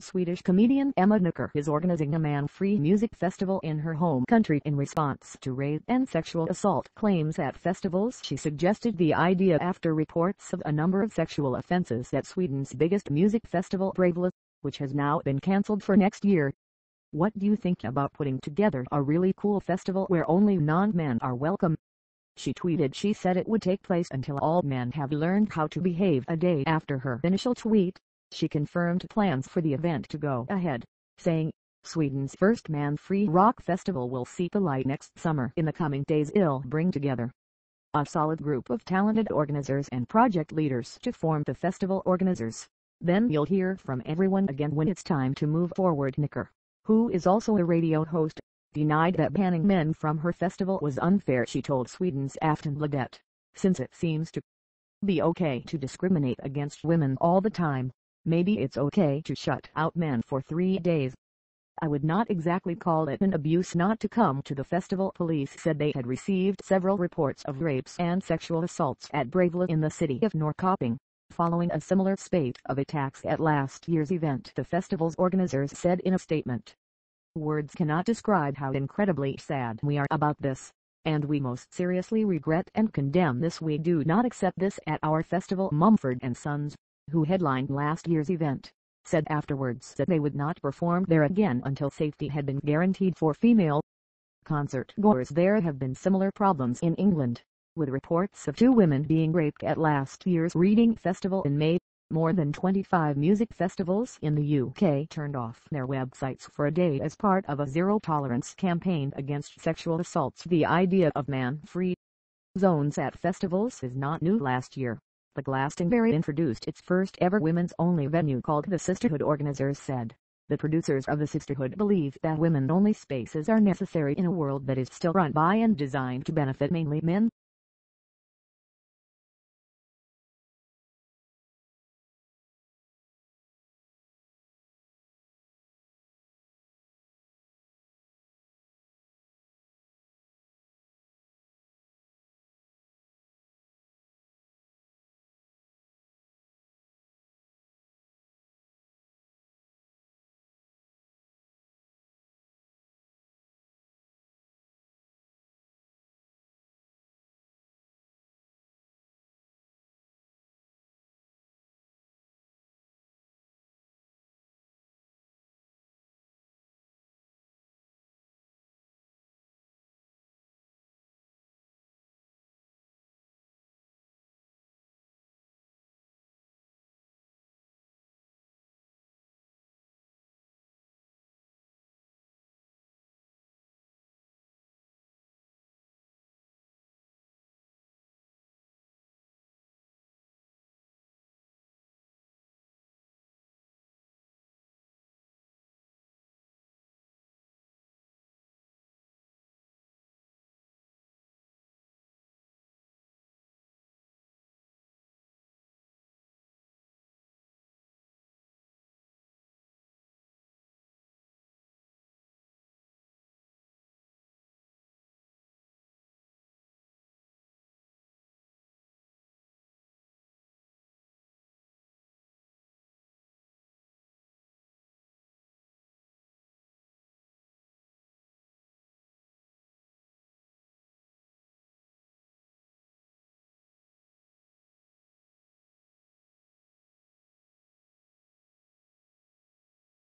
Swedish comedian Emma Knyckare is organizing a man-free music festival in her home country in response to rape and sexual assault claims at festivals. She suggested the idea after reports of a number of sexual offences at Sweden's biggest music festival Bravalla, which has now been cancelled for next year. What do you think about putting together a really cool festival where only non-men are welcome? She tweeted she said it would take place until all men have learned how to behave a day after her initial tweet. She confirmed plans for the event to go ahead, saying, Sweden's first man-free rock festival will see the light next summer. In the coming days it'll bring together a solid group of talented organizers and project leaders to form the festival organizers. Then you'll hear from everyone again when it's time to move forward. Knyckare, who is also a radio host, denied that banning men from her festival was unfair she told Sweden's Aftonbladet, since it seems to be okay to discriminate against women all the time. Maybe it's okay to shut out men for three days. I would not exactly call it an abuse not to come to the festival. Police said they had received several reports of rapes and sexual assaults at Bravalla in the city of Norrköping. Following a similar spate of attacks at last year's event, the festival's organizers said in a statement. Words cannot describe how incredibly sad we are about this, and we most seriously regret and condemn this. We do not accept this at our festival Mumford & Sons who headlined last year's event, said afterwards that they would not perform there again until safety had been guaranteed for female concert goers. There have been similar problems in England, with reports of two women being raped at last year's Reading Festival in May. More than 25 music festivals in the UK turned off their websites for a day as part of a zero-tolerance campaign against sexual assaults. The idea of man-free zones at festivals is not new last year the Glastonbury introduced its first ever women's-only venue called the Sisterhood organizers said. The producers of the Sisterhood believe that women-only spaces are necessary in a world that is still run by and designed to benefit mainly men.